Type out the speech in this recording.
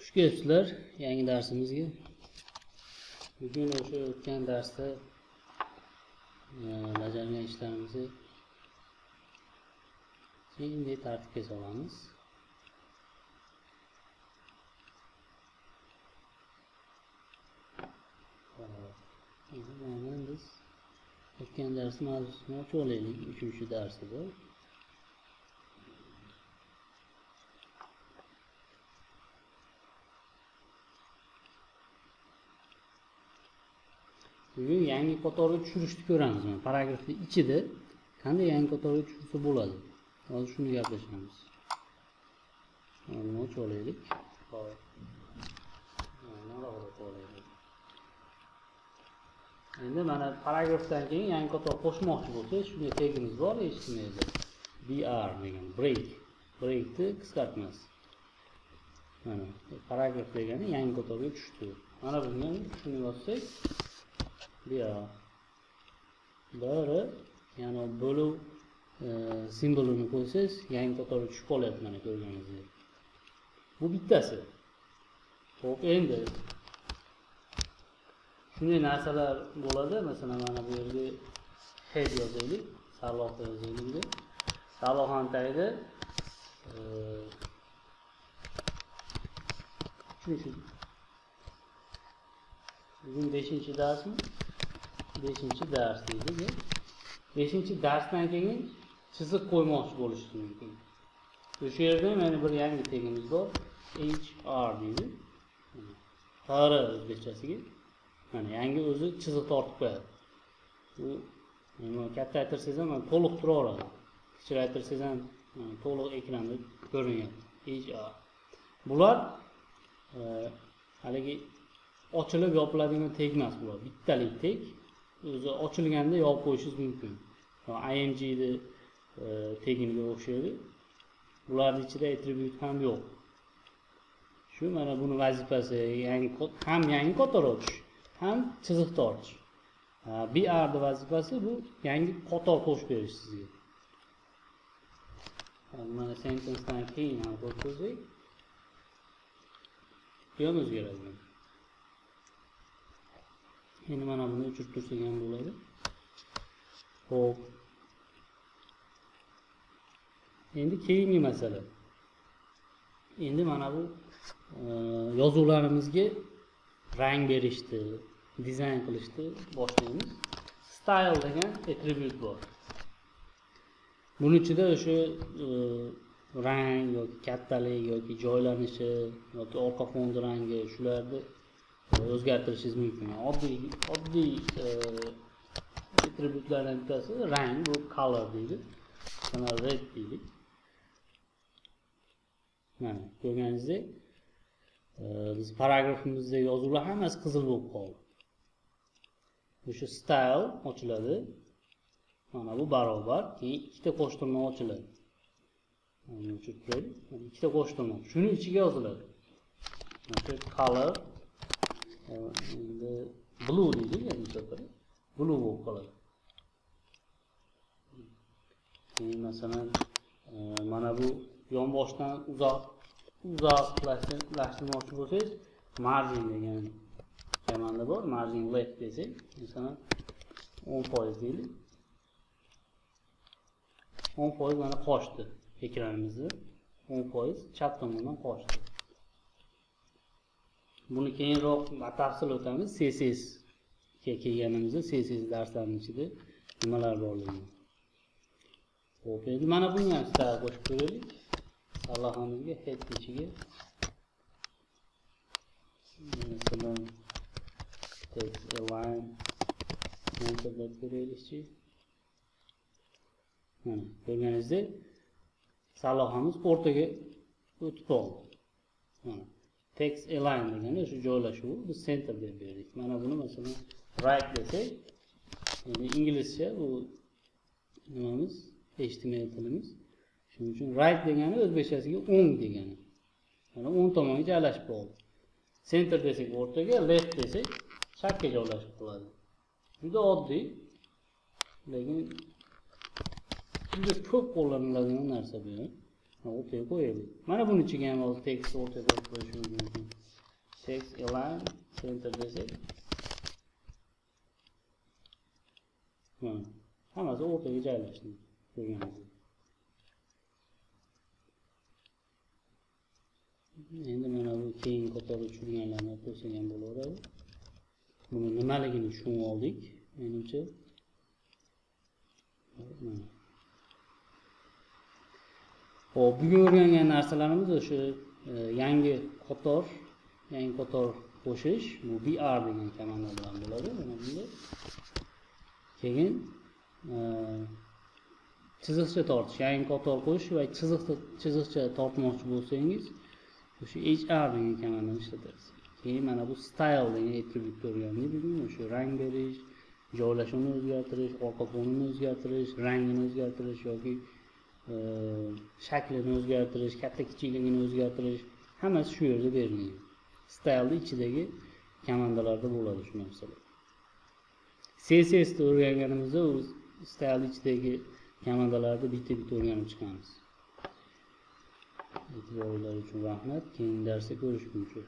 xush kelibsizlar yangi darsimizga bugun o'sha o'tgan darsda e, bajargan ishlarimizni keyingi tartibga solamiz mana biz o'tgan dars mavzusini ochib olaylik uchinchi darsida bugun yangi qatorga tushirishni ko'ramiz mana paragrafni ichida qanday yangi qatorga tushirsa bo'ladi? Hozir shuni gaplashamiz. Mana ochib olaylik. Mana endi mana paragrafdan keyin yangi qator qo'shmoqchi bo'lsak shunday tegimiz bor eshitmaydi. Br degan break. Breakni qisqartmasi mana paragraf degani yangi qatorga tushdi. Mana bunga shuni yozsak br ya'ni bo'luv e, simbolini simvolini qo'ysangiz yangi qatori tushib qolyapti mana ko'rganingizdek bu bittasi ho'p endi. Shunday narsalar bo'ladi masalan mana bu yerga head yozaylik sarlavha yozaylik deb sarlavhani tagida e, uchinchi bugun beshinchi darsmi beshinchi dars deydi bu beshinchi darsdan keyin chiziq qo'ymoqchi bo'lishi mumkin. O'sha yerda mana bir yangi tegimiz bor. Hr deydi. Hr o'zbekchasiga. Mana yangi o'zi chiziq tortib qo'yadi. U katta aytirsangiz ham to'liq turaveradi. Kichraytirsangiz ham e, to'liq ekranda ko'rinyapti. Hr bular e, haligi ochilib yopiladigan tegmas bular bittalik teg. O'zi ochilganda yopib qo'yishingiz mumkin. Imgni e, teginiga o'xshaydi. Bularni ichida attribut ham yo'q. Shu mana buni vazifasi yangi ham yangi qator ochish ham chiziq tortish brni vazifasi bu yangi qator qo'shib berish sizga. Mana sentencedan keyin ham ko'rib ko'rsak bu ham o'zgaradi endi mana buni o'chirib tursak ham bo'ladi. Ho'p endi keyingi masala. Endi mana bu e, yozuvlarimizga rang berishni dizayn qilishni boshlaymiz. Style degan attribut bor. Buni ichida o'sha e, rang yoki kattalik yoki joylanishi yoki orqa fon rangi shularni o'zgartirishingiz mumkin. Oddiy oddiy e, attributlardan bittasi rang bu color deydi. Mana red deylik mana ko'rganingizdek biz paragrafimizdagi yozuvlar hammasi qizil bo'lib qoldi. O'sha style ochiladi. Mana bu barobar keyin ikkita qo'shtirma ochiladi. Mana o'chirib turaylik ikkita qo'shtirma. Shuni ichiga yoziladi. Color. Endi blue deylik ya'ni o'sha blue bo'lib qoladi. Keyin masalan e, mana bu yonboshdan uzoq uzoqlashtirmoqchi bo'lsangiz margin degan komanda bor margin left desak masalan o'n foiz deylik o'n foiz mana qochdi ekranimizni. o'n foiz chap tomondan qochdi. Buni keyinroq batafsil o'tamiz. CSSga kelganimizda css darslarini ichida nimalar borligini ho'p endi mana buni ham sitga qo'shib ko'raylik. Sarlavhamizga head ichiga masalan text align deb ko'raylikchi. Mana ko'rganingizdek sarlavhamiz o'rtaga o'tib qoldi mana. Text align degani o'sha joylashuvi biz center deb berdik mana buni masalan right desak endi inglizcha bu nimamiz html tilimiz shuning uchun right degani o'zbekchasiga o'ng degani mana o'ng tomonga joylashib qoldi center desak o'rtaga left desak chapga joylashib qoladi juda oddiy lekin juda ko'p qo'llaniladigan narsa bu ham o'rtaga qo'yaylik mana buni ichiga ham hozir tekst o'rtaga qo'yish mumkin text align center desak mana hammasi o'rtaga joylashdi ko'rganingizdek endi mana bu keyingi qatorga tushirganlarni qo'ysak ham bo'laveradi buni nimaligini tushunib oldik menimcha Mana. Hop, bugun o'rgangan narsalarimiz o'sha e, yangi qator, yangi qator qo'shish, bu BR degan komanda bilan bo'ladi. Mana bunday. Keyin e, chiziqcha tortish, yangi qator qo'shish va chiziqcha chiziqcha tortmoqchi bo'lsangiz, o'sha HR degan komandani ishlatasiz. Keyin mana bu style degan attributni o'rgandik bugun, o'sha rang berish, joylashuvni o'zgartirish, orqa fonini o'zgartirish, rangini o'zgartirish yoki Э, shaklini o'zgartirish, katta kichikligini o'zgartirish, hammasi shu yerda berilgan. Style'ni ichidagi komandalarda bo'ladi shu narsalar. cssni o'rganganimizda u style ichidagi komandalarni bitta-bitta o'rganib chiqamiz. E'tiboringlar uchun rahmat. Keyingi darsda ko'rishguncha.